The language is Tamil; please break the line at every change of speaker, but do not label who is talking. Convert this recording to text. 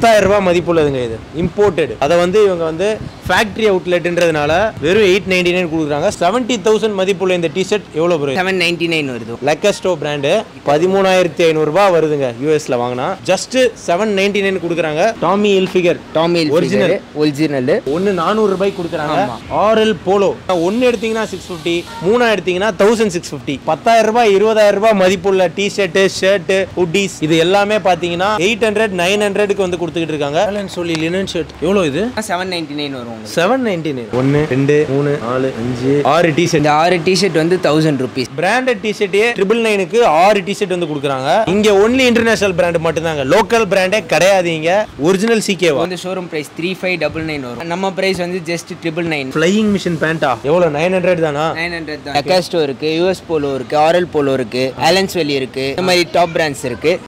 பத்தாயிரம் ரூபாய் மதிப்புள்ளதுங்க இது. இம்போர்ட்டட் அதை வந்து இவங்க வந்து ஃபேக்டரி அவுட்லெட்ன்றதுனால வெறும் எயிட் நைன்டி நைன் கொடுக்குறாங்க. செவன்ட்டி தௌசண்ட் மதிப்புள்ள இந்த டிஷர்ட் எவ்வளோ ப்ரோ
செவன் நைன்டி நைன் வருது
லெக்கஸ்டோ பிராண்டு பதிமூணாயிரத்தி ஐநூறுரூபா வருதுங்க யூஎஸ்ல வாங்கினா. ஜஸ்ட் செவன் நைன்டி நைன் கொடுக்குறாங்க Tommy Hilfiger
Tommy
Original.
Original
ஒன்று நானூறு ரூபாய்க்கு கொடுக்குறாங்க. ஆர்எல் போலோ ஒன்று எடுத்தீங்கன்னா சிக்ஸ் ஃபிஃப்டி மூணா எடுத்தீங்கன்னா தௌசண்ட் சிக்ஸ் ஃபிஃப்டி பத்தாயிரம் ரூபாய் இருபதாயிரம் ரூபாய் மதிப்புள்ள டி ஷர்ட்டு ஷர்ட்டு ஹுட்டீஸ் இது எல்லாமே பார்த்தீங்கன்னா எயிட் ஹண்ட்ரட் நைன் ஹண்ட்ரடுக்கு வந்து கொடுத்துக்கிட்டு இருக்காங்க. சொல்லி லினன் ஷர்ட் எவ்வளோ இது?
செவன் நைன்டி நைன் வரும்
செவன் நைன்டி நைன் ஒன்று ரெண்டு மூணு நாலு அஞ்சு ஆறு டி ஷர்ட்
இந்த ஆறு டிஷர்ட் வந்து தௌசண்ட் ருபீஸ்
பிராண்டட் டிஷர்ட்டே ட்ரிபிள் நைனுக்கு ஆறு டிஷர்ட் வந்து கொடுக்குறாங்க. இங்க ஒன்லி இன்டர்நேஷனல் பிராண்ட் மட்டும்தாங்க. லோக்கல் பிராண்டே கிடையாது இங்க. ஒரிஜினல் சிகேவா
வந்து showroom price three five double nine வரும். நம்ம பிரைஸ் வந்து just triple nine
flying machine பேண்டா எவ்வளோ நைன் ஹண்ட்ரட் தானா?
நைன் ஹண்ட்ரட் தான். டெக்காஸ்டோ இருக்கு யூஎஸ் போலோ இருக்கு ஆர்எல் போலோ இருக்கு ஆலன்ஸ் வெலி இருக்கு இந்த மாதிரி டாப் பிராண்ட்ஸ் இருக்கு.